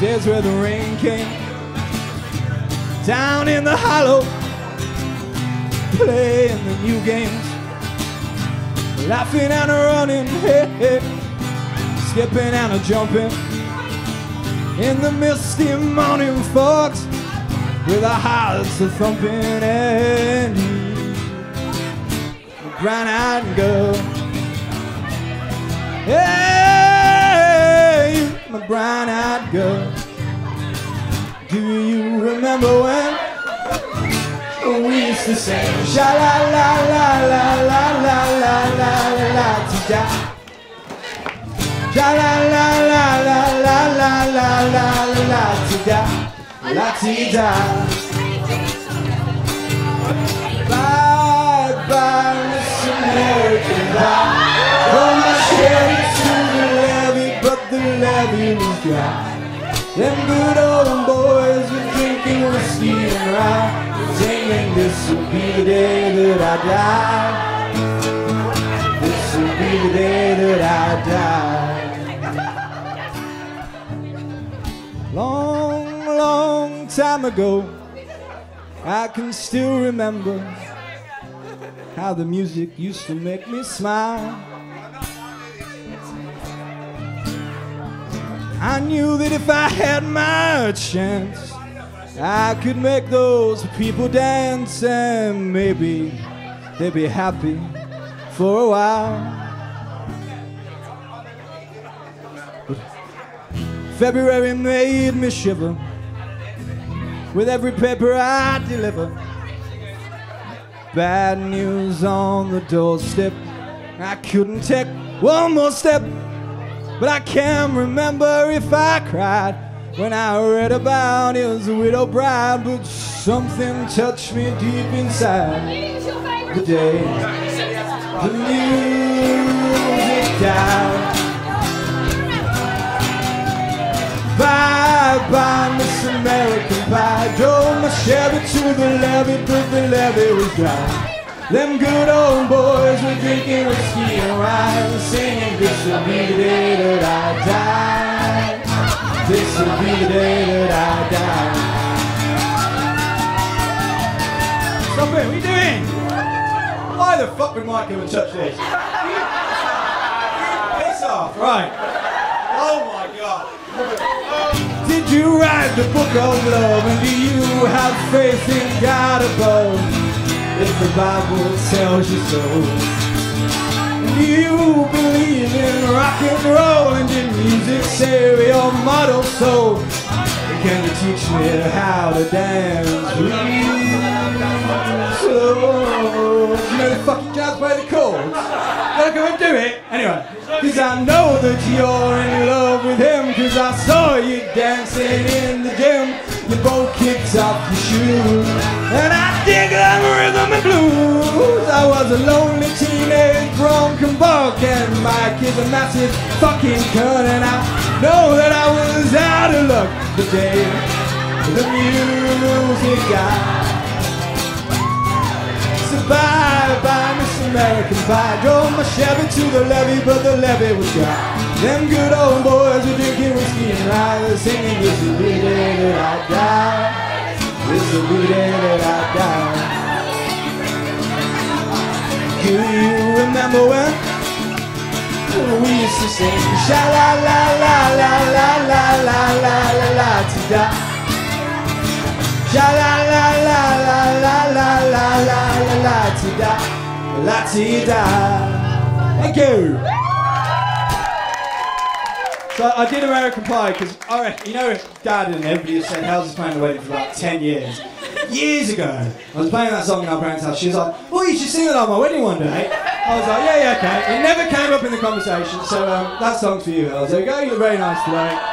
days where the rain came. Down in the hollow, playing the new games, laughing and running, hey, hey, skipping and jumping. In the misty morning fogs with our hearts a thumping and you, brown-eyed girl. Hey, brown-eyed girl. Do you remember when we used to sing sha la la la la la la la la la la da sha la la la la la la la la la la da la da levee was dry them good old boys were drinking whiskey and rye, singing, This will be the day that I die. This will be the day that I die. Long, long time ago, I can still remember how the music used to make me smile. I knew that if I had my chance, I could make those people dance and maybe they'd be happy for a while. But February made me shiver with every paper I deliver. Bad news on the doorstep. I couldn't take one more step. But I can't remember if I cried when I read about his widow bride. But something touched me deep inside the day the music died. Bye bye, Miss American Pie. Drove my Chevy to the levee, but the levee was dry. Them good old boys were drinking whiskey and rye, singing, This will be the day that I die. This will be the day that I die. Stop it, what are you doing? Why the fuck would Mike and touch this? Piss off, right. Oh my god. Did you write the book of love and do you have faith in God above? If the Bible tells you so. Do you believe in rock and roll and did music say your motto so? Can you teach me how to dance slow? You know the fucking jazz play the chords? Gotta go and do it. Anyway, cause I know that you're in love with him Cause I saw you dancing in the gym You both kicked off your shoes And I dig them and blues. I was a lonely teenage drunken buck And Mike is a massive fucking cunt And I know that I was out of luck The day the music got bye bye Miss American Pie. Drove my Chevy to the levee But the levee was dry. Them good old boys were drinking whiskey and rye Singing this will be the day that I die. This will be the day that I die remember when we used to sing Sha la la la la la la la la la la ti da Sha la la la la la la la la la la ti da la ti da Thank you. So I did American Pie because I reckon, you know, Dad and everybody has said Hel's playing the wedding for like 10 years. Years ago, I was playing that song in our parents' house. She was like, "Oh, you should sing it on my wedding one day." I was like, "Yeah, yeah, okay." It never came up in the conversation, so um, that song's for you, Hel. There you go. You look very nice today.